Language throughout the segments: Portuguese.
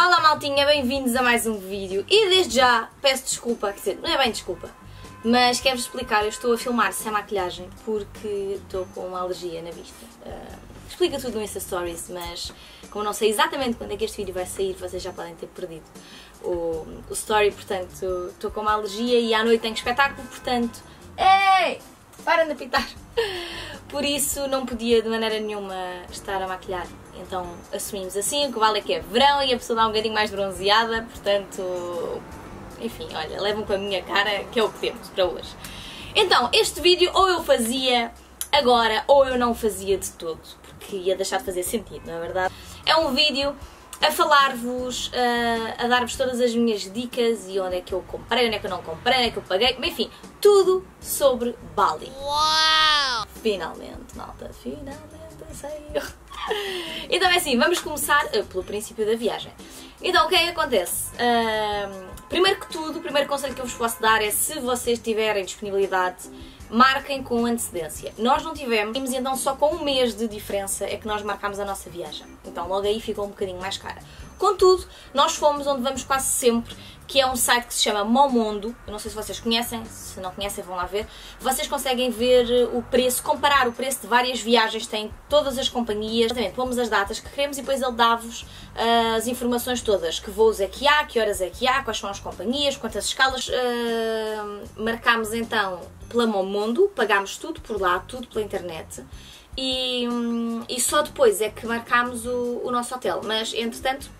Olá maltinha, bem-vindos a mais um vídeo e desde já peço desculpa, quer dizer, não é bem desculpa, mas quero-vos explicar, eu estou a filmar sem maquilhagem porque estou com uma alergia na vista. Uh, explica tudo no Insta Stories, mas como não sei exatamente quando é que este vídeo vai sair, vocês já podem ter perdido o, o story, portanto estou com uma alergia e à noite tenho espetáculo, portanto, ei, para de apitar! Por isso não podia de maneira nenhuma estar a maquilhar. Então assumimos assim, o que vale é que é verão e a pessoa dá um bocadinho mais bronzeada, portanto, enfim, olha, levam com a minha cara, que é o que temos para hoje. Então, este vídeo ou eu fazia agora ou eu não fazia de todo, porque ia deixar de fazer sentido, não é verdade? É um vídeo a falar-vos, a, a dar-vos todas as minhas dicas e onde é que eu comprei, onde é que eu não comprei, onde é que eu paguei, enfim, tudo sobre Bali. Uau! Finalmente, malta, finalmente saiu. Então é assim, vamos começar uh, pelo princípio da viagem. Então o que é que acontece? Uh, primeiro que tudo, o primeiro conselho que eu vos posso dar é se vocês tiverem disponibilidade marquem com antecedência. Nós não tivemos, então só com um mês de diferença é que nós marcámos a nossa viagem. Então logo aí ficou um bocadinho mais cara. Contudo, nós fomos onde vamos quase sempre, que é um site que se chama Momondo. Eu não sei se vocês conhecem, se não conhecem vão lá ver. Vocês conseguem ver eh, o preço, comparar o preço de várias viagens, tem todas as companhias. Exatamente, pomos as datas que queremos e depois ele dá-vos uh, as informações todas. Que voos é que há, que horas é que há, quais são as companhias, quantas escalas. Uh, marcámos então pela Momondo, pagámos tudo por lá, tudo pela internet. E, hum, e só depois é que marcámos o, o nosso hotel. Mas, entretanto,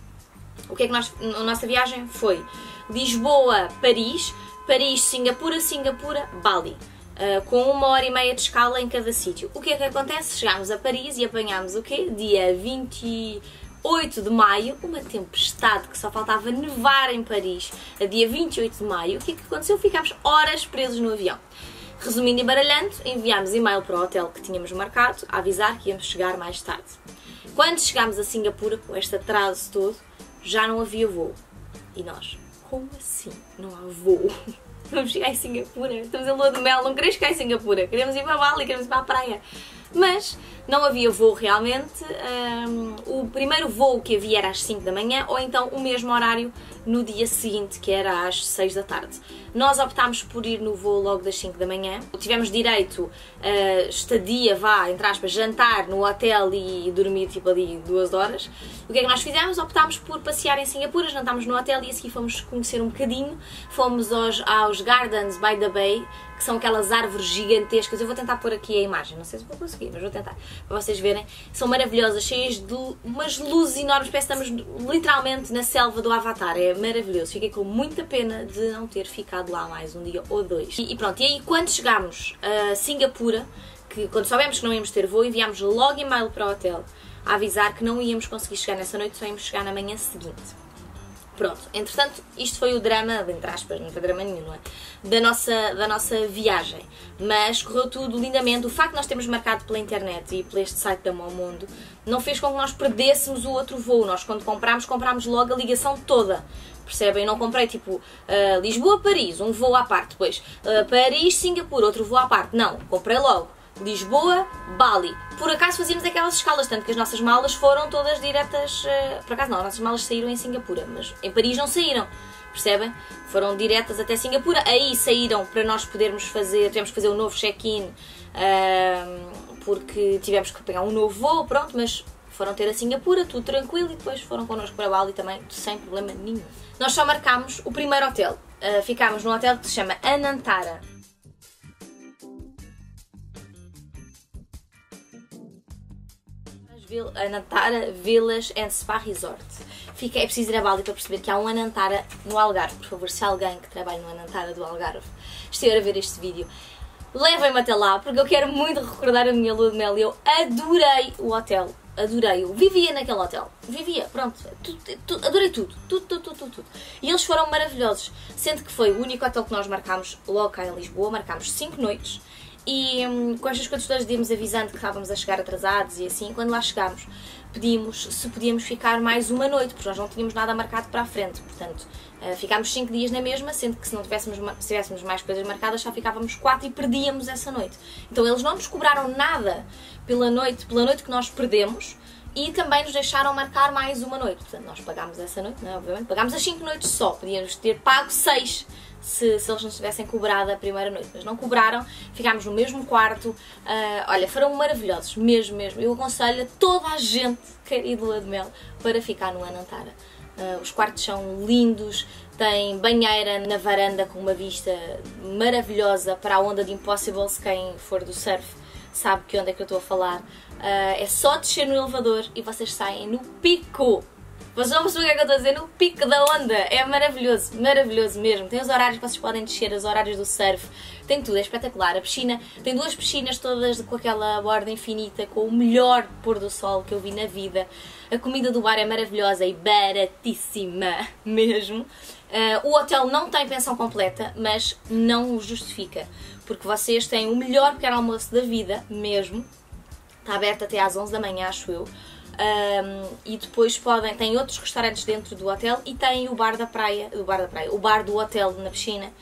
o que é que nós, a nossa viagem foi Lisboa, Paris, Paris, Singapura, Singapura, Bali. Uh, com uma hora e meia de escala em cada sítio. O que é que acontece? Chegámos a Paris e apanhámos o quê? Dia 28 de maio, uma tempestade que só faltava nevar em Paris. A dia 28 de maio, o que é que aconteceu? Ficámos horas presos no avião. Resumindo e baralhando, enviámos e-mail para o hotel que tínhamos marcado a avisar que íamos chegar mais tarde. Quando chegámos a Singapura, com este atraso todo, já não havia voo. E nós, como assim não há voo? Vamos chegar em Singapura, estamos em lua de mel, não queremos chegar em Singapura, queremos ir para Bali, queremos ir para a praia. Mas não havia voo realmente. Um, o primeiro voo que havia era às 5 da manhã, ou então o mesmo horário no dia seguinte, que era às 6 da tarde. Nós optámos por ir no voo logo das 5 da manhã. Tivemos direito a estadia, vá, entre aspas, jantar no hotel e dormir tipo ali duas horas. O que é que nós fizemos? Optámos por passear em Singapura, jantámos no hotel e a seguir fomos conhecer um bocadinho. Fomos aos, aos Gardens by the Bay, que são aquelas árvores gigantescas. Eu vou tentar pôr aqui a imagem, não sei se vou conseguir, mas vou tentar para vocês verem. São maravilhosas, cheias de umas luzes enormes, parece que estamos literalmente na selva do Avatar. É maravilhoso. Fiquei com muita pena de não ter ficado lá mais um dia ou dois. E, e pronto, e aí quando chegámos a Singapura, que quando soubemos que não íamos ter voo, enviámos logo e-mail para o hotel a avisar que não íamos conseguir chegar nessa noite, só íamos chegar na manhã seguinte. Pronto, entretanto, isto foi o drama, entre aspas, não foi drama nenhum, não é? Da nossa, da nossa viagem. Mas correu tudo lindamente. O facto de nós termos marcado pela internet e por este site da Mundo não fez com que nós perdêssemos o outro voo. Nós, quando comprámos, comprámos logo a ligação toda. Percebem? Eu não comprei tipo uh, Lisboa-Paris, um voo à parte, depois uh, Paris-Singapura, outro voo à parte. Não, comprei logo. Lisboa, Bali. Por acaso fazíamos aquelas escalas, tanto que as nossas malas foram todas diretas. Uh, por acaso não, as nossas malas saíram em Singapura, mas em Paris não saíram. Percebem? Foram diretas até Singapura. Aí saíram para nós podermos fazer, tivemos que fazer um novo check-in uh, porque tivemos que pegar um novo voo, pronto, mas foram ter a Singapura, tudo tranquilo, e depois foram connosco para Bali também, sem problema nenhum. Nós só marcámos o primeiro hotel. Uh, ficámos num hotel que se chama Anantara. Anantara Villas and Spa Resort. Fica, é preciso ir a Bali para perceber que há um Anantara no Algarve. Por favor, se alguém que trabalha no Anantara do Algarve estiver a ver este vídeo, levem-me até lá, porque eu quero muito recordar a minha lua de mel. Eu adorei o hotel. Adorei-o. Vivia naquele hotel. Vivia, pronto. Tudo, tudo, adorei tudo. Tudo, tudo, tudo, tudo, tudo. E eles foram maravilhosos. Sendo que foi o único hotel que nós marcámos logo cá em Lisboa. Marcámos 5 noites. E hum, com estas coisas todas íamos avisando que estávamos a chegar atrasados e assim, quando lá chegámos, pedimos se podíamos ficar mais uma noite, porque nós não tínhamos nada marcado para a frente. Portanto, uh, ficámos 5 dias na mesma, sendo que se não tivéssemos, se tivéssemos mais coisas marcadas, só ficávamos 4 e perdíamos essa noite. Então eles não nos cobraram nada pela noite, pela noite que nós perdemos e também nos deixaram marcar mais uma noite. Portanto, nós pagámos essa noite, não é? Obviamente, pagámos as 5 noites só, podíamos ter pago 6 se, se eles nos tivessem cobrado a primeira noite, mas não cobraram, ficámos no mesmo quarto. Uh, olha, foram maravilhosos, mesmo, mesmo. Eu aconselho a toda a gente que ir de lua de mel para ficar no Anantara. Uh, os quartos são lindos, tem banheira na varanda com uma vista maravilhosa para a onda de Impossibles. Quem for do surf sabe que onde é que eu estou a falar. Uh, é só descer no elevador e vocês saem no pico mas vamos ver o que é que eu estou a dizer no pico da onda. É maravilhoso, maravilhoso mesmo. Tem os horários que vocês podem descer, os horários do surf, tem tudo, é espetacular. A piscina tem duas piscinas todas com aquela borda infinita, com o melhor pôr do sol que eu vi na vida. A comida do bar é maravilhosa e baratíssima mesmo. Uh, o hotel não tem pensão completa, mas não o justifica, porque vocês têm o melhor pequeno almoço da vida mesmo. Está aberto até às 11 da manhã, acho eu. Um, e depois podem, tem outros restaurantes dentro do hotel e tem o bar da praia, o bar da praia, o bar do hotel na piscina,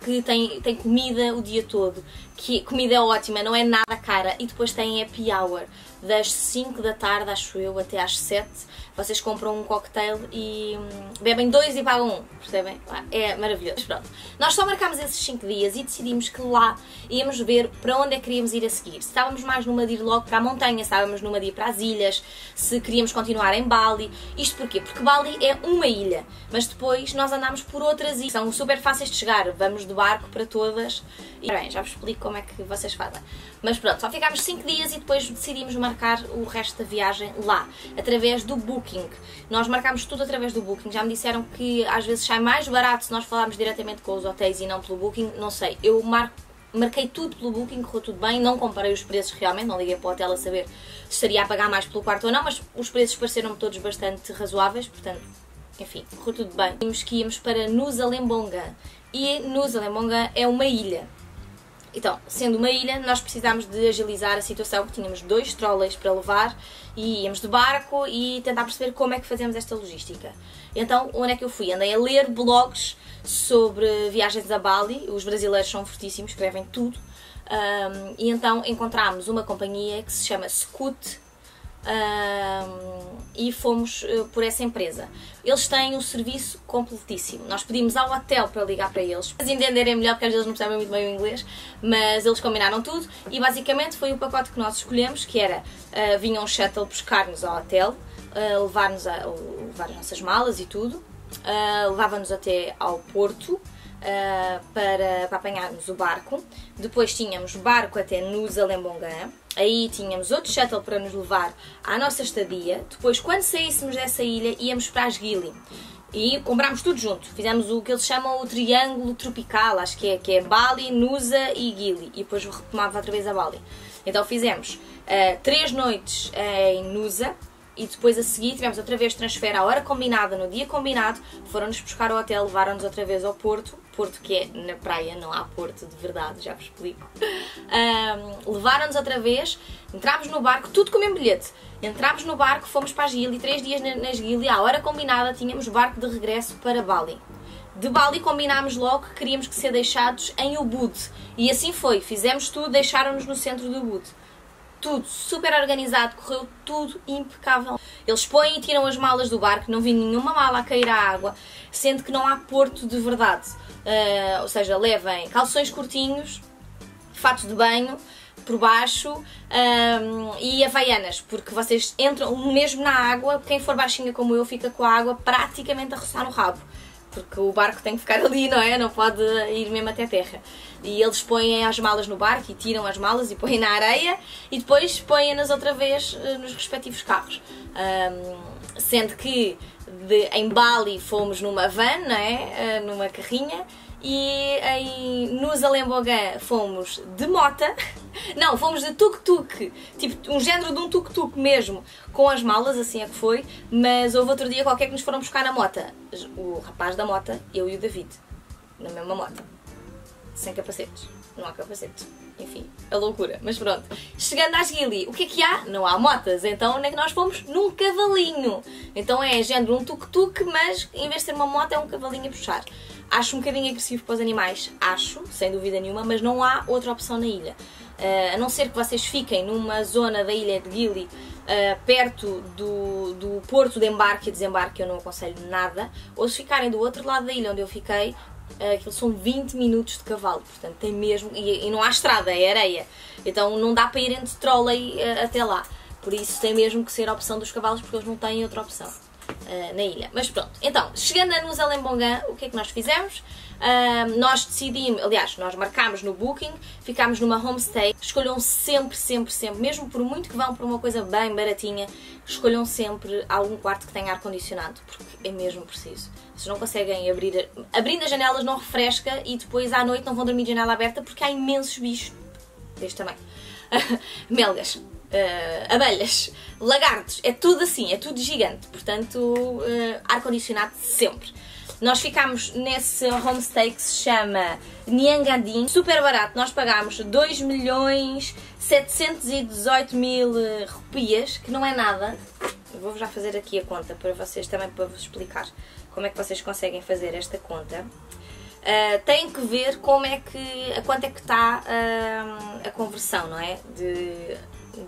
que tem, tem comida o dia todo, que comida é ótima, não é nada cara, e depois tem happy hour das 5 da tarde, acho eu, até às 7 vocês compram um cocktail e hum, bebem dois e pagam um, percebem? É maravilhoso. Pronto. Nós só marcámos esses 5 dias e decidimos que lá íamos ver para onde é que queríamos ir a seguir. Se estávamos mais numa de ir logo para a montanha, se estávamos numa de ir para as ilhas, se queríamos continuar em Bali. Isto porquê? Porque Bali é uma ilha, mas depois nós andámos por outras ilhas. São super fáceis de chegar, vamos de barco para todas. E bem, já vos explico como é que vocês fazem. Mas pronto, só ficámos 5 dias e depois decidimos marcar o resto da viagem lá, através do Booking. Nós marcámos tudo através do Booking. Já me disseram que às vezes sai mais barato se nós falarmos diretamente com os hotéis e não pelo Booking. Não sei, eu marco marquei tudo pelo Booking, correu tudo bem, não comparei os preços realmente, não liguei para o hotel a saber se estaria a pagar mais pelo quarto ou não, mas os preços pareceram-me todos bastante razoáveis, portanto, enfim, correu tudo bem. Vimos que íamos para Nusa Lembonga e Nusa Lembonga é uma ilha. Então, sendo uma ilha, nós precisámos de agilizar a situação, porque tínhamos dois trolleys para levar e íamos de barco e tentar perceber como é que fazemos esta logística. Então, onde é que eu fui? Andei a ler blogs sobre viagens a Bali, os brasileiros são fortíssimos, escrevem tudo, um, e então encontramos uma companhia que se chama Scoot e fomos uh, por essa empresa. Eles têm um serviço completíssimo. Nós pedimos ao hotel para ligar para eles, para entenderem melhor, porque às vezes não percebem muito bem o inglês, mas eles combinaram tudo e basicamente foi o pacote que nós escolhemos, que era, uh, vinha um shuttle buscar-nos ao hotel, uh, levar-nos a, levar as nossas malas e tudo, uh, levava-nos até ao porto, uh, para, para apanharmos o barco. Depois tínhamos barco até Nusa Lembongan. Aí tínhamos outro shuttle para nos levar à nossa estadia. Depois, quando saíssemos dessa ilha, íamos para as Gili. E comprámos tudo junto. Fizemos o que eles chamam o triângulo tropical, acho que é, que é Bali, Nusa e Gili. E depois retomava outra vez a Bali. Então fizemos uh, três noites em Nusa, e depois a seguir tivemos outra vez transfer à hora combinada, no dia combinado, foram-nos buscar ao hotel, levaram-nos outra vez ao Porto, Porto que é na praia, não há Porto de verdade, já vos explico. Um, levaram-nos outra vez, entrámos no barco, tudo com o mesmo bilhete. Entrámos no barco, fomos para a Gili, três dias nas Gili, à hora combinada tínhamos barco de regresso para Bali. De Bali combinámos logo que queríamos que ser deixados em Ubud. E assim foi, fizemos tudo, deixaram-nos no centro do Ubud tudo super organizado, correu tudo impecável. Eles põem e tiram as malas do barco, não vi nenhuma mala a cair à água, sendo que não há porto de verdade. Uh, ou seja, levem calções curtinhos, fatos de banho por baixo um, e havaianas, porque vocês entram mesmo na água, quem for baixinha como eu fica com a água praticamente a roçar no rabo porque o barco tem que ficar ali, não é? Não pode ir mesmo até terra. E eles põem as malas no barco e tiram as malas e põem na areia e depois põem-nas outra vez eh, nos respectivos carros. Um, sendo que de, em Bali fomos numa van, não é? Uh, numa carrinha e em Nusa Lembogã fomos de mota, não, fomos de tuk-tuk, tipo um género de um tuk-tuk mesmo, com as malas, assim é que foi, mas houve outro dia qualquer que nos foram buscar na mota, o rapaz da mota, eu e o David, na mesma mota, sem capacetes, não há capacetes. Enfim, a loucura. Mas pronto. Chegando às Gili, o que é que há? Não há motas. Então onde é que nós fomos? Num cavalinho. Então é género um tuk-tuk, mas em vez de ser uma moto é um cavalinho a puxar. Acho um bocadinho agressivo para os animais, acho, sem dúvida nenhuma, mas não há outra opção na ilha. Uh, a não ser que vocês fiquem numa zona da ilha de Gili uh, perto do, do porto de embarque e desembarque, eu não aconselho nada. Ou se ficarem do outro lado da ilha onde eu fiquei, aquilo são 20 minutos de cavalo, portanto tem mesmo. E, e, não há estrada, é areia. Então não dá para ir entre trolley uh, até lá. Por isso tem mesmo que ser a opção dos cavalos, porque eles não têm outra opção na ilha. Mas pronto, então, chegando a Nusa Lembongan, o que é que nós fizemos? Uh, nós decidimos, aliás, nós marcámos no Booking, ficámos numa homestay. Escolham sempre, sempre, sempre, mesmo por muito que vão para uma coisa bem baratinha, escolham sempre algum quarto que tenha ar-condicionado, porque é mesmo preciso. Vocês não conseguem abrir, abrindo as janelas não refresca e depois à noite não vão dormir de janela aberta porque há imensos bichos deste tamanho. Melgas uh, abelhas, lagartos, é tudo assim, é tudo gigante. Portanto, uh, ar-condicionado sempre. Nós ficámos nesse homestay que se chama Nyangadin, super barato. Nós pagámos 2 milhões 718 mil rupias, que não é nada. Vou já fazer aqui a conta para vocês também para vos explicar como é que vocês conseguem fazer esta conta. Uh, tem que ver como é que, a quanto é que está uh, a conversão, não é? De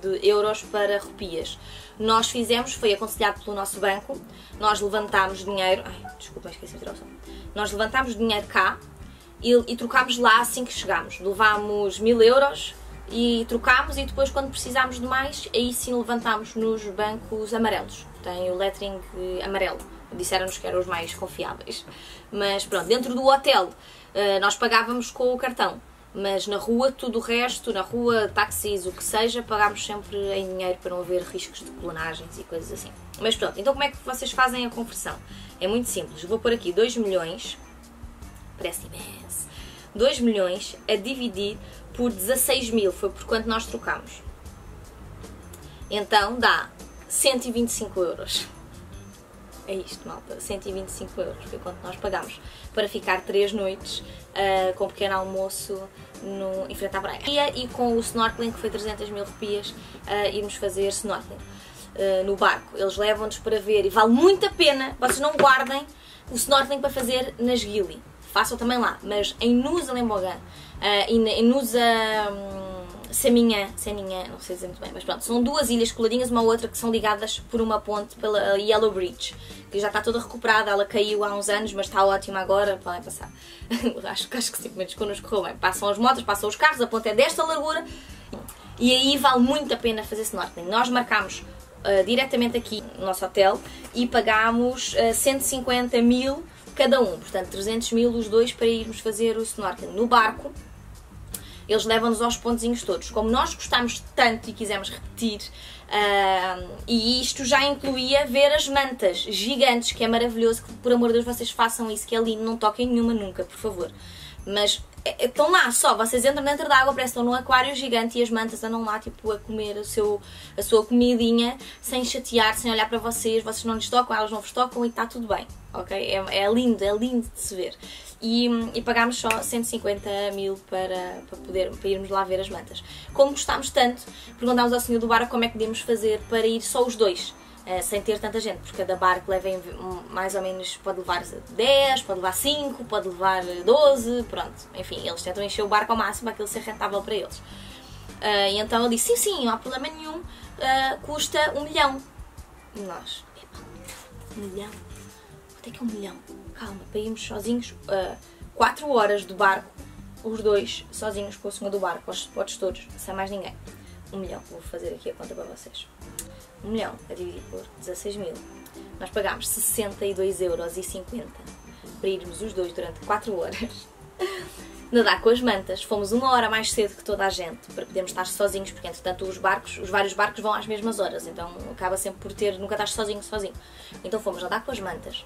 de euros para rupias. Nós fizemos, foi aconselhado pelo nosso banco, nós levantámos dinheiro. Ai, desculpa, esqueci de tirar o som. Nós levantámos dinheiro cá e, e trocámos lá assim que chegámos. Levámos mil euros e trocámos e depois quando precisámos de mais, aí sim levantámos nos bancos amarelos. Tem o lettering amarelo. Disseram-nos que eram os mais confiáveis. Mas pronto, dentro do hotel eh, nós pagávamos com o cartão mas na rua, tudo o resto, na rua, táxis, o que seja, pagámos sempre em dinheiro para não haver riscos de clonagens e coisas assim. Mas pronto, então como é que vocês fazem a conversão? É muito simples, vou pôr aqui 2 milhões, parece imenso, 2 milhões a dividir por 16 mil, foi por quanto nós trocámos. Então dá 125 euros. É isto, malta, 125 euros foi quanto nós pagámos para ficar 3 noites uh, com pequeno almoço no, em frente à praia. E com o snorkeling, que foi 300 mil rupias, uh, irmos fazer snorkeling uh, no barco. Eles levam-nos para ver e vale muito a pena, vocês não guardem o snorkeling para fazer nas Gili. Façam também lá, mas em Nusa Lembogan uh, e em Nusa... Um, Seminha, Seminha, não sei dizer muito bem, mas pronto, são duas ilhas coladinhas uma outra que são ligadas por uma ponte pela Yellow Bridge, que já está toda recuperada, ela caiu há uns anos, mas está ótima agora, podem passar. acho, acho que sim, mas quando nos correu bem. Passam as motos, passam os carros, a ponte é desta largura e aí vale muito a pena fazer snorkeling. Nós marcámos uh, diretamente aqui no nosso hotel e pagámos uh, 150 mil cada um, portanto 300 mil os dois para irmos fazer o snorkeling no barco eles levam-nos aos pontozinhos todos. Como nós gostámos tanto e quisemos repetir, uh, e isto já incluía ver as mantas gigantes, que é maravilhoso, que por amor de Deus vocês façam isso, que é lindo, não toquem nenhuma nunca, por favor. Mas é, é, estão lá só, vocês entram dentro da água, parece que estão num aquário gigante e as mantas andam lá tipo a comer o seu, a sua comidinha sem chatear, sem olhar para vocês, vocês não lhes tocam, elas não vos tocam e está tudo bem, ok? É, é lindo, é lindo de se ver e, e pagámos só 150 mil para, para, poder, para irmos lá ver as mantas. Como gostámos tanto, perguntámos ao senhor do bar como é que podíamos fazer para ir só os dois. Uh, sem ter tanta gente, porque cada barco leva mais ou menos, pode levar 10, pode levar 5, pode levar 12, pronto. Enfim, eles tentam encher o barco ao máximo, aquilo ser rentável para eles. Uh, e então ele disse: sim, sim, não há problema nenhum, uh, custa um milhão. Nós, um milhão? Quanto é que é um milhão? calma, para irmos sozinhos, uh, 4 horas do barco, os dois sozinhos com o senhor do barco, os spots todos, sem mais ninguém. Um milhão, vou fazer aqui a conta para vocês. Um milhão a dividir por 16 mil. Nós pagámos 62,50 euros para irmos os dois durante 4 horas. Nadar com as mantas. Fomos uma hora mais cedo que toda a gente para podermos estar sozinhos, porque entretanto os barcos, os vários barcos vão às mesmas horas, então acaba sempre por ter, nunca estás sozinho, sozinho. Então fomos nadar com as mantas,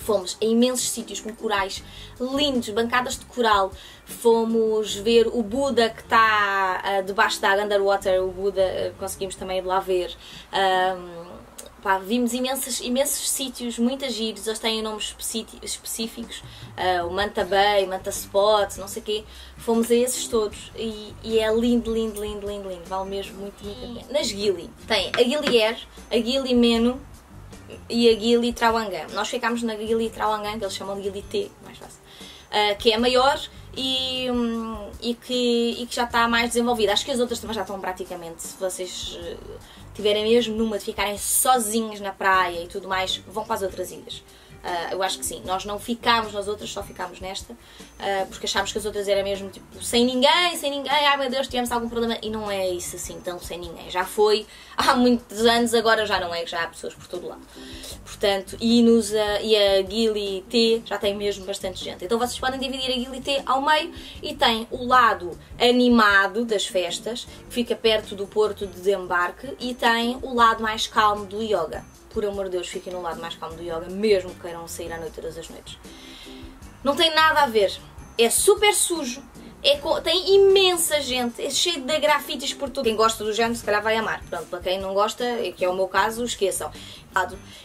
Fomos a imensos sítios com corais lindos, bancadas de coral. Fomos ver o Buda que está uh, debaixo da underwater, o Buda uh, conseguimos também lá ver. Um, Pá, vimos imensos, imensos sítios, muitas giros, eles têm nomes específicos, uh, o Manta Bay, Manta Spot, não sei o quê. Fomos a esses todos e, e, é lindo, lindo, lindo, lindo, lindo. Vale mesmo muito, muito a pena. Nas Gili, tem a Gilier, a Gili Meno, e a Gili Trawangan. Nós ficámos na Gili Trawangan, que eles chamam de Gili T, mais fácil. uh, que é maior e, um, e, que, e que já está mais desenvolvida. Acho que as outras também já estão praticamente. Se vocês uh, tiverem mesmo numa de ficarem sozinhos na praia e tudo mais, vão para as outras ilhas. Uh, eu acho que sim. Nós não ficámos nas outras, só ficámos nesta, uh, porque achámos que as outras eram mesmo tipo sem ninguém, sem ninguém, ai meu Deus, tivemos algum problema. E não é isso assim, tão sem ninguém. Já foi há muitos anos, agora já não é, já há pessoas por todo lado. Portanto, e, nos, uh, e a Gili T já tem mesmo bastante gente. Então vocês podem dividir a Gili T ao meio e tem o lado animado das festas, que fica perto do porto de desembarque, e tem o lado mais calmo do yoga por amor de Deus, fiquem no lado mais calmo do yoga, mesmo que queiram sair à noite todas as noites. Não tem nada a ver. É super sujo. É, tem imensa gente, é cheio de grafites por tudo. Quem gosta do género, se calhar vai amar. Pronto, para quem não gosta, que é o meu caso, esqueçam.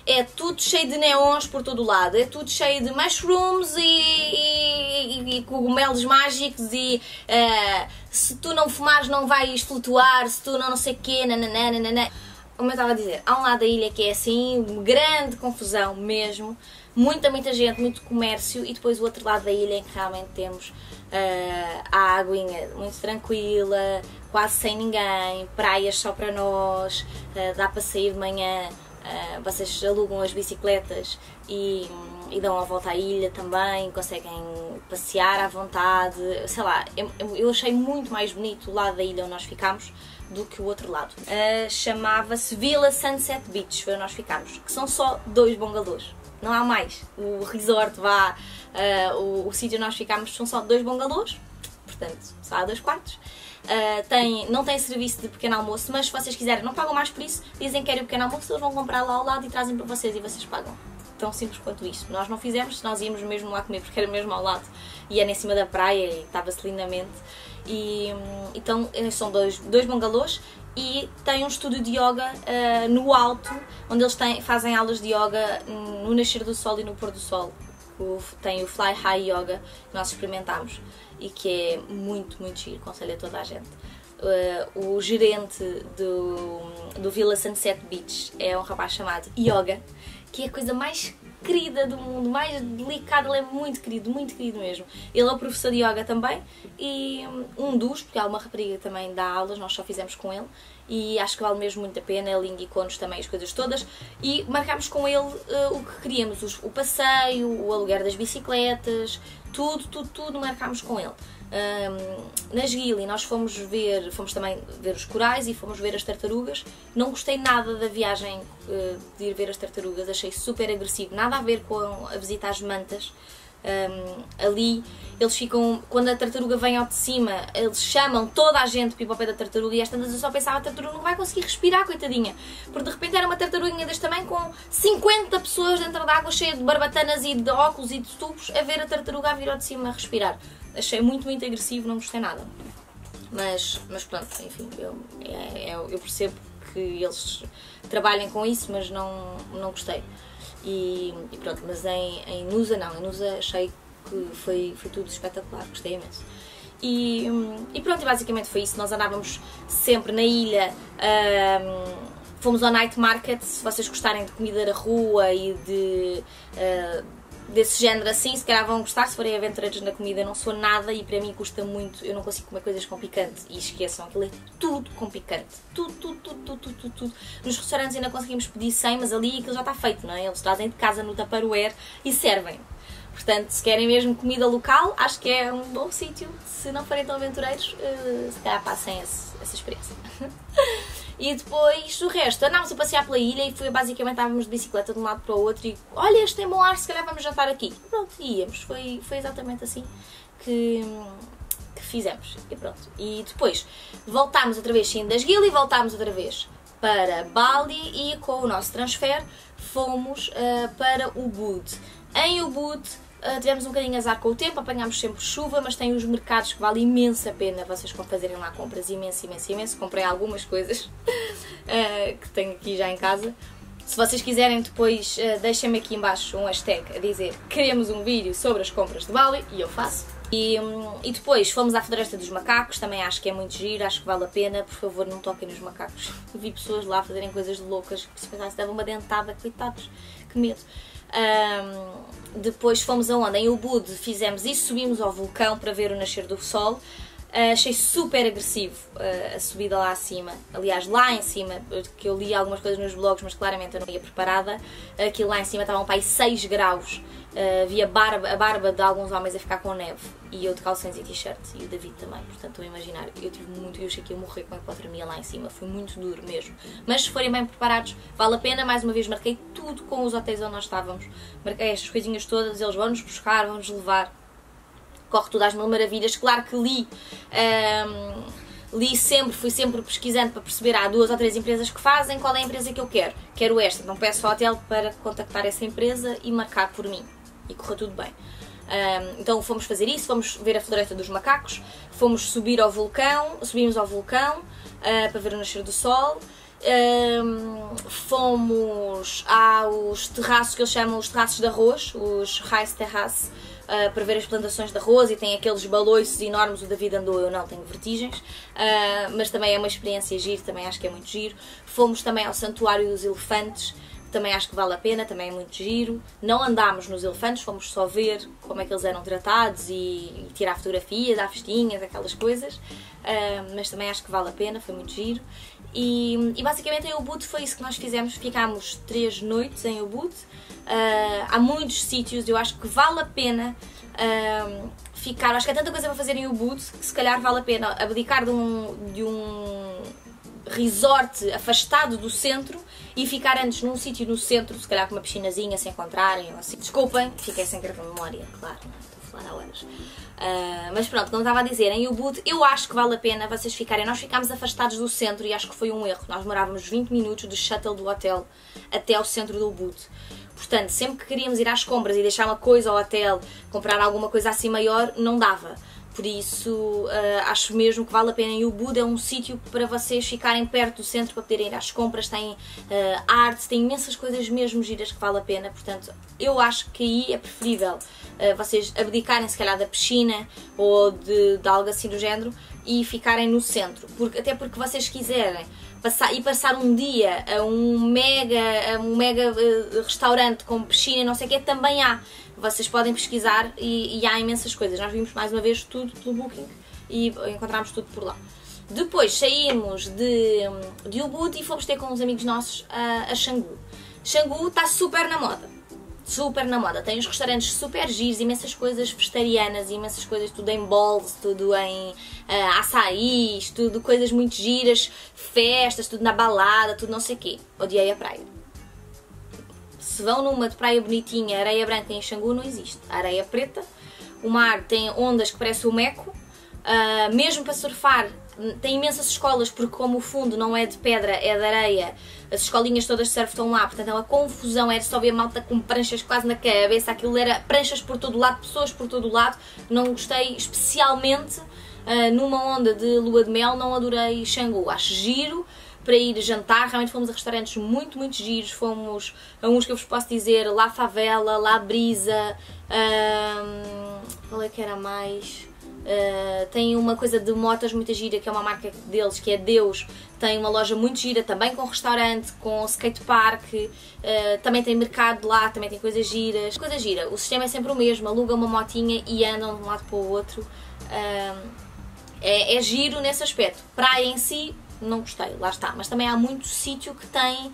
É tudo cheio de neons por todo lado, é tudo cheio de mushrooms e, e, e cogumelos mágicos e uh, se tu não fumares não vais flutuar, se tu não não sei o quê, nananana como eu estava a dizer, há um lado da ilha que é assim, grande confusão mesmo, muita, muita gente, muito comércio, e depois o outro lado da ilha em que realmente temos uh, a aguinha muito tranquila, quase sem ninguém, praias só para nós, uh, dá para sair de manhã, uh, vocês alugam as bicicletas e, e, dão a volta à ilha também, conseguem passear à vontade, sei lá, eu, eu achei muito mais bonito o lado da ilha onde nós ficámos do que o outro lado. Uh, Chamava-se Villa Sunset Beach, foi onde nós ficámos, que são só dois bangalôs, não há mais. O resort vá, uh, o, o sítio onde nós ficámos são só dois bangalôs, portanto, só há dois quartos. Uh, tem, não tem serviço de pequeno almoço, mas se vocês quiserem, não pagam mais por isso, dizem que querem o pequeno almoço, eles vão comprar lá ao lado e trazem para vocês e vocês pagam. Tão simples quanto isso. Nós não fizemos, nós íamos mesmo lá comer porque era mesmo ao lado e era em cima da praia e estava-se lindamente. E, então são dois, dois bangalôs e tem um estúdio de yoga uh, no alto, onde eles têm, fazem aulas de yoga no nascer do sol e no pôr do sol. O, tem o Fly High Yoga que nós experimentámos e que é muito, muito giro, aconselho a toda a gente. Uh, o gerente do, do Villa Sunset Beach é um rapaz chamado Yoga, que é a coisa mais querida do mundo, mais delicado, ele é muito querido, muito querido mesmo. Ele é o professor de yoga também e um dos, porque há uma rapariga também dá aulas, nós só fizemos com ele e acho que vale mesmo muito a pena, ele indicou-nos também as coisas todas e marcámos com ele uh, o que queríamos, o, o passeio, o aluguer das bicicletas, tudo, tudo, tudo marcámos com ele. Um, na Gili nós fomos ver, fomos também ver os corais e fomos ver as tartarugas. Não gostei nada da viagem uh, de ir ver as tartarugas, achei super agressivo, nada a ver com a visita às mantas. Um, ali eles ficam, quando a tartaruga vem ao de cima, eles chamam toda a gente para ir para o pé da tartaruga e às tantas eu só pensava a tartaruga não vai conseguir respirar, coitadinha. Porque de repente era uma tartaruguinha deste tamanho com 50 pessoas dentro da água cheia de barbatanas e de óculos e de tubos a ver a tartaruga a vir ao de cima a respirar achei muito, muito agressivo, não gostei nada. Mas, mas pronto, enfim, eu, é, é, eu percebo que eles trabalhem com isso, mas não, não gostei. E, e pronto, mas em, em Nusa não, em Nusa achei que foi, foi tudo espetacular, gostei imenso. E, e pronto, basicamente foi isso. Nós andávamos sempre na ilha. Um, fomos ao night market. Se vocês gostarem de comida da rua e de uh, desse género assim, se calhar vão gostar, se forem aventureiros na comida, não sou nada e para mim custa muito, eu não consigo comer coisas com picante e esqueçam, aquilo é tudo com picante, tudo, tudo, tudo, tudo, tudo, tudo, tudo. Nos restaurantes ainda conseguimos pedir 100, mas ali aquilo já está feito, não é? Eles trazem de casa no Tupperware e servem. Portanto, se querem mesmo comida local, acho que é um bom sítio. Se não forem tão aventureiros, uh, se calhar passem esse, essa experiência. E depois o resto, andámos a passear pela ilha e foi basicamente estávamos de bicicleta de um lado para o outro e olha, este tem bom ar, se calhar vamos jantar aqui. Pronto, íamos. Foi, foi exatamente assim que, que fizemos. E pronto. E depois voltámos outra vez sim das Gili, voltámos outra vez para Bali e com o nosso transfer fomos uh, para Ubud. Em Ubud Uh, tivemos um bocadinho azar com o tempo, apanhámos sempre chuva, mas tem os mercados que vale imensa pena vocês fazerem lá compras imenso, imenso, imenso. Comprei algumas coisas uh, que tenho aqui já em casa. Se vocês quiserem depois, uh, deixem-me aqui embaixo um hashtag a dizer queremos um vídeo sobre as compras de Bali e eu faço. E, um, e depois fomos à Floresta dos Macacos, também acho que é muito giro, acho que vale a pena. Por favor, não toquem nos macacos. Vi pessoas lá fazerem coisas loucas que se pensasse, dava uma dentada, coitados, que medo. Um, depois fomos aonde? Em Ubud fizemos isso, subimos ao vulcão para ver o nascer do sol. Uh, achei super agressivo uh, a subida lá acima. Aliás, lá em cima, que eu li algumas coisas nos blogs, mas claramente eu não ia preparada. Aquilo lá em cima estavam para aí 6 graus. Havia barba, a barba de alguns homens a ficar com neve. E eu de calções e t-shirt. E o David também. Portanto, estou a imaginar. Eu tive muito. Eu achei que ia morrer com a hipotermia lá em cima. Foi muito duro mesmo. Mas se forem bem preparados, vale a pena. Mais uma vez, marquei tudo com os hotéis onde nós estávamos. Marquei estas coisinhas todas. Eles vão nos buscar, vão nos levar corre tudo às mil maravilhas. Claro que li, um, li sempre, fui sempre pesquisando para perceber, há duas ou três empresas que fazem, qual é a empresa que eu quero. Quero esta, então peço ao hotel para contactar essa empresa e marcar por mim. E correu tudo bem. Um, então fomos fazer isso, fomos ver a floresta dos macacos, fomos subir ao vulcão, subimos ao vulcão uh, para ver o nascer do sol. Um, fomos aos terraços que eles chamam os terraços de arroz, os Rice Terrace, uh, para ver as plantações de arroz e tem aqueles baloiços enormes. O David andou, eu não, tenho vertigens, uh, mas também é uma experiência giro, também acho que é muito giro. Fomos também ao Santuário dos Elefantes, também acho que vale a pena, também é muito giro. Não andámos nos elefantes, fomos só ver como é que eles eram tratados e, e tirar fotografias, dar festinhas, aquelas coisas. Uh, mas também acho que vale a pena, foi muito giro. E, e basicamente em Ubud foi isso que nós fizemos. Ficámos três noites em Ubud. Uh, há muitos sítios, eu acho que vale a pena uh, ficar. Acho que há tanta coisa para fazer em Ubud que se calhar vale a pena abdicar de um, de um resort afastado do centro e ficar antes num sítio no centro, se calhar com uma piscinazinha se encontrarem ou assim. Desculpem, fiquei sem gravar memória, claro, estou a falar há horas. Uh, mas pronto, como estava a dizer, em Ubud eu acho que vale a pena vocês ficarem. Nós ficámos afastados do centro e acho que foi um erro. Nós morávamos 20 minutos de shuttle do hotel até ao centro do Ubud. Portanto, sempre que queríamos ir às compras e deixar uma coisa ao hotel, comprar alguma coisa assim maior, não dava. Por isso, uh, acho mesmo que vale a pena. E o Buda é um sítio para vocês ficarem perto do centro para poderem ir às compras. Tem uh, arte, tem imensas coisas mesmo giras que vale a pena. Portanto, eu acho que aí é preferível uh, vocês abdicarem, se calhar, da piscina ou de, de algo assim do género e ficarem no centro. Porque, até porque vocês quiserem passar, e passar um dia a um mega, a um mega restaurante com piscina não sei o que, também há. Vocês podem pesquisar e, e, há imensas coisas. Nós vimos mais uma vez tudo pelo Booking e encontramos tudo por lá. Depois saímos de, de Ubud e fomos ter com uns amigos nossos a, a Xangu. Xangu está super na moda super na moda. Tem os restaurantes super giros, imensas coisas vegetarianas, imensas coisas tudo em bowls, tudo em uh, açaís, tudo coisas muito giras, festas, tudo na balada, tudo não sei o quê. Odiei a praia. Se vão numa de praia bonitinha, areia branca em Xangu, não existe. areia preta, o mar tem ondas que parece o meco, uh, mesmo para surfar tem imensas escolas, porque como o fundo não é de pedra, é de areia, as escolinhas todas de surf estão lá, portanto é uma confusão, era só ver a malta com pranchas quase na cabeça, aquilo era pranchas por todo lado, pessoas por todo lado, não gostei especialmente uh, numa onda de lua de mel, não adorei Xangu, acho giro, para ir jantar. Realmente fomos a restaurantes muito, muito giros. Fomos a uns que eu vos posso dizer: La Favela, La Brisa. Um, qual é que era mais? Uh, tem uma coisa de motas muito gira, que é uma marca deles, que é Deus. Tem uma loja muito gira, também com restaurante, com skatepark. Uh, também tem mercado lá, também tem coisas giras. Coisa gira, o sistema é sempre o mesmo: aluga uma motinha e andam de um lado para o outro. Uh, é, é giro nesse aspecto. Praia em si, não gostei, lá está. Mas também há muito sítio que tem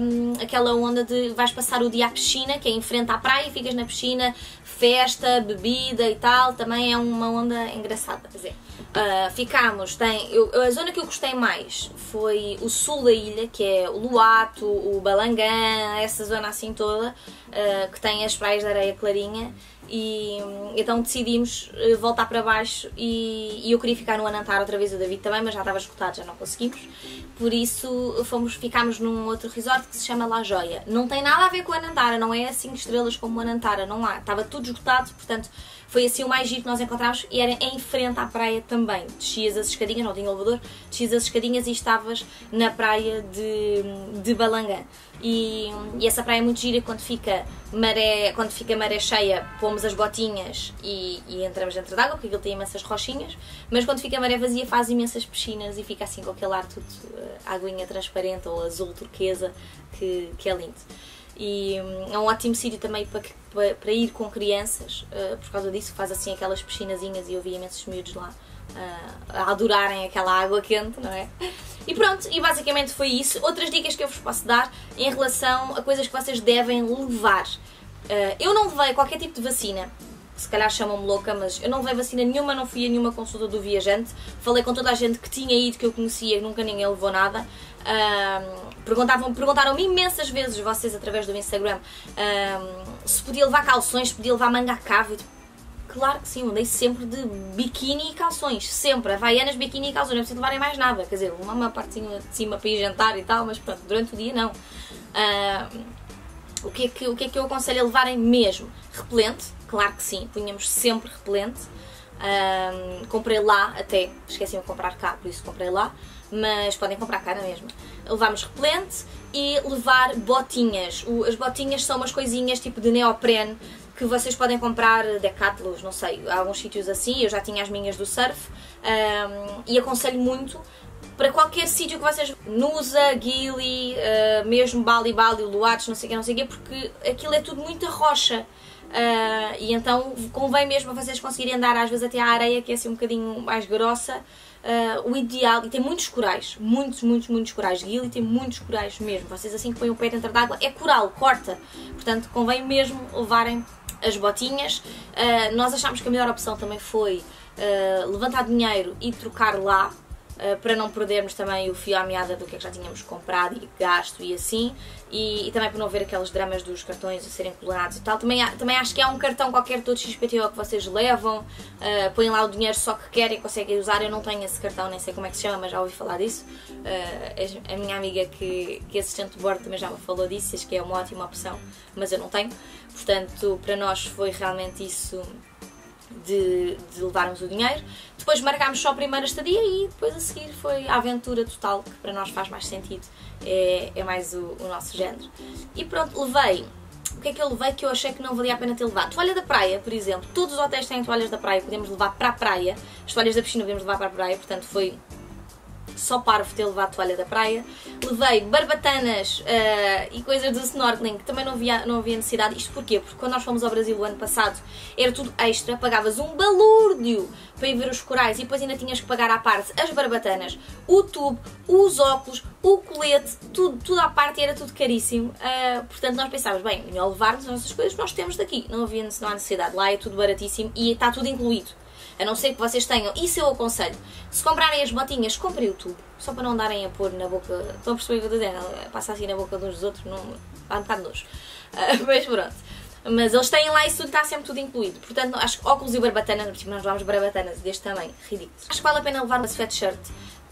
um, aquela onda de vais passar o dia à piscina, que é em frente à praia e ficas na piscina, festa, bebida e tal, também é uma onda engraçada. Quer dizer, uh, ficámos, tem, eu, a zona que eu gostei mais foi o sul da ilha, que é o Luato, o Balangã, essa zona assim toda, uh, que tem as praias de areia clarinha e então decidimos eh, voltar para baixo e, e, eu queria ficar no Anantara outra vez, o David também, mas já estava escutado, já não conseguimos. Por isso fomos, ficámos num outro resort que se chama La Joia. Não tem nada a ver com o Anantara, não é 5 estrelas como o Anantara, não há. Estava tudo esgotado, portanto foi assim o mais giro que nós encontramos e era em frente à praia também. Descias as escadinhas, não tinha elevador, descias as escadinhas e estavas na praia de, de Balangã. E, e, essa praia é muito gira quando fica maré, quando fica maré cheia, pomos as botinhas e, e entramos dentro d'água, porque aquilo tem imensas rochinhas, mas quando fica maré vazia faz imensas piscinas e fica assim com aquele ar tudo uh, aguinha transparente ou azul turquesa que, que é lindo. e hum, é um ótimo sítio também para, para, ir com crianças, uh, por causa disso, faz assim aquelas piscinazinhas e eu vi imensos miúdos lá a adorarem aquela água quente, não é? E pronto, e basicamente foi isso. Outras dicas que eu vos posso dar em relação a coisas que vocês devem levar. Uh, eu não levei qualquer tipo de vacina, se calhar chamam-me louca, mas eu não levei vacina nenhuma, não fui a nenhuma consulta do viajante. Falei com toda a gente que tinha ido, que eu conhecia, nunca ninguém levou nada. Um, perguntavam, perguntaram-me imensas vezes, vocês através do Instagram, se podia levar calções, se podia levar manga a cavo. Claro que sim, andei sempre de biquíni e calções, sempre. Havaianas, biquíni e calções, não preciso levarem mais nada. Quer dizer, uma, uma partezinha de cima para ir jantar e tal, mas pronto, durante o dia não. Uh, o, que é que, o que é que eu aconselho a levarem mesmo? Repelente, claro que sim, punhamos sempre repelente. Uh, comprei lá até, esqueci-me de comprar cá, por isso comprei lá, mas podem comprar cá na mesma. Levámos repelente e levar botinhas. O, as botinhas são umas coisinhas tipo de neoprene que vocês podem comprar Decathlon, não sei, alguns sítios assim, eu já tinha as minhas do surf um, e aconselho muito para qualquer sítio que vocês Nusa, Gili, uh, mesmo Bali, Bali, Luates, não sei o que, não sei o que, porque aquilo é tudo muita rocha. Uh, e então convém mesmo vocês conseguirem andar às vezes até à areia, que é assim um bocadinho mais grossa. Uh, o ideal, e tem muitos corais, muitos, muitos, muitos corais. Gili tem muitos corais mesmo. Vocês assim que põem o pé dentro d'água, é coral, corta. Portanto, convém mesmo levarem as botinhas. Uh, nós achámos que a melhor opção também foi uh, levantar dinheiro e trocar lá. Uh, para não perdermos também o fio à meada do que, é que já tínhamos comprado e gasto e assim, e, e, também para não ver aqueles dramas dos cartões a serem colorados e tal. Também, também acho que há um cartão qualquer todo XPTO que vocês levam, uh, põem lá o dinheiro só que querem e conseguem usar. Eu não tenho esse cartão, nem sei como é que se chama, mas já ouvi falar disso. Uh, a minha amiga que, que é assistente de bordo também já me falou disso, acho que é uma ótima opção, mas eu não tenho. Portanto, para nós foi realmente isso de, de, levarmos o dinheiro. Depois marcámos só a primeira estadia e depois a seguir foi a aventura total, que para nós faz mais sentido, é, é mais o, o, nosso género. E pronto, levei. O que é que eu levei que eu achei que não valia a pena ter levado? Toalha da praia, por exemplo. Todos os hotéis têm toalhas da praia, podemos levar para a praia. As toalhas da piscina podemos levar para a praia, portanto foi só parvo ter levado toalha da praia. Levei barbatanas uh, e coisas de snorkeling que também não havia, não havia necessidade. Isto porquê? Porque quando nós fomos ao Brasil o ano passado era tudo extra, pagavas um balúrdio para ir ver os corais e depois ainda tinhas que pagar à parte as barbatanas, o tubo, os óculos, o colete, tudo, tudo à parte era tudo caríssimo. Uh, portanto, nós pensávamos, bem, melhor levarmos as nossas coisas que nós temos daqui. Não, havia, não há necessidade. Lá é tudo baratíssimo e está tudo incluído. A não ser que vocês tenham, isso eu aconselho. Se comprarem as botinhas, comprem o tubo. Só para não darem a pôr na boca. Estão a perceber o que eu? Passa assim na boca uns dos outros, não, dá um bocado nojo. Uh, mas pronto. Mas eles têm lá isso tudo, está sempre tudo incluído. Portanto, acho que óculos e barbatanas, nós vamos barbatanas deste tamanho, ridículo. Acho que vale a pena levar uma sweatshirt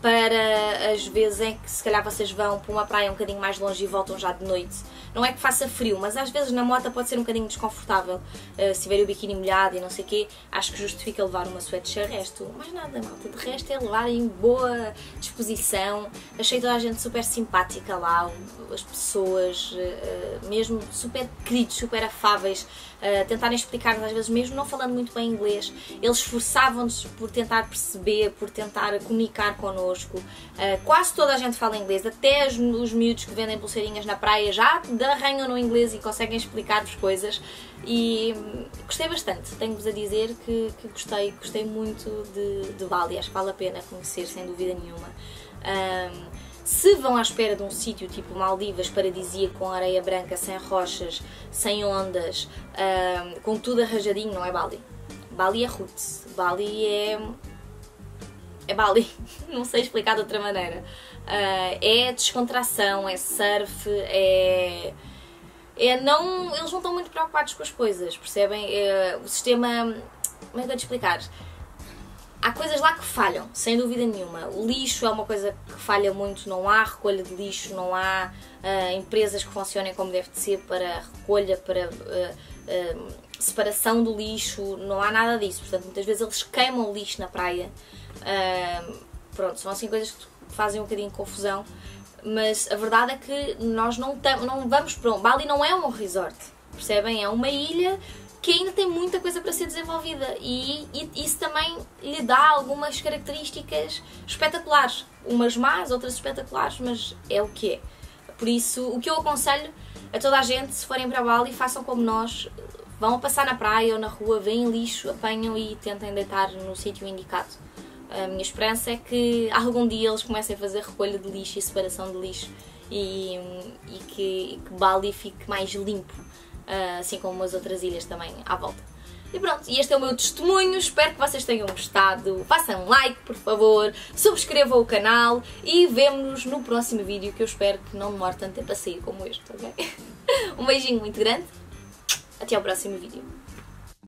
para as vezes em que se calhar vocês vão para uma praia um bocadinho mais longe e voltam já de noite. Não é que faça frio, mas às vezes na moto pode ser um bocadinho desconfortável. Uh, se tiver o biquíni molhado e não sei o quê, acho que justifica levar uma sweatshirt. Resto, mais nada, malta. De resto é levar em boa disposição. Achei toda a gente super simpática lá, as pessoas uh, mesmo super queridos, super afáveis. Uh, tentarem explicar-nos às vezes mesmo não falando muito bem inglês, eles esforçavam-se por tentar perceber, por tentar comunicar connosco. Uh, quase toda a gente fala inglês, até os, os miúdos que vendem pulseirinhas na praia já arranham no inglês e conseguem explicar-vos coisas. E hum, gostei bastante, tenho-vos a dizer que, que, gostei, gostei muito de, de Bali, acho que vale a pena conhecer, sem dúvida nenhuma. Um, se vão à espera de um sítio tipo Maldivas paradisíaco com areia branca, sem rochas, sem ondas, um, com tudo arranjadinho, não é Bali. Bali é roots. Bali é é Bali, não sei explicar de outra maneira. Uh, é descontração, é surf, é. É não. Eles não estão muito preocupados com as coisas, percebem? É, o sistema. Como é que eu te explicar? Há coisas lá que falham, sem dúvida nenhuma. O lixo é uma coisa que falha muito, não há recolha de lixo, não há uh, empresas que funcionem como deve de ser para recolha, para uh, separação do lixo, não há nada disso. Portanto, muitas vezes eles queimam o lixo na praia. Uh, pronto, são assim coisas que fazem um bocadinho de confusão, mas a verdade é que nós não, não vamos para um. Bali não é um resort, percebem? É uma ilha que ainda tem muita coisa para ser desenvolvida e, e, isso também lhe dá algumas características espetaculares. Umas más, outras espetaculares, mas é o que é. Por isso, o que eu aconselho a toda a gente, se forem para Bali, façam como nós, vão passar na praia ou na rua, veem lixo, apanham e tentem deitar no sítio indicado. A minha esperança é que algum dia eles comecem a fazer recolha de lixo e separação de lixo e, e, que, e que Bali fique mais limpo, assim como as outras ilhas também à volta. E pronto, e este é o meu testemunho, espero que vocês tenham gostado. Façam like, por favor, subscrevam o canal e vemo-nos no próximo vídeo que eu espero que não demore tanto tempo a sair como este, ok? Um beijinho muito grande, até ao próximo vídeo.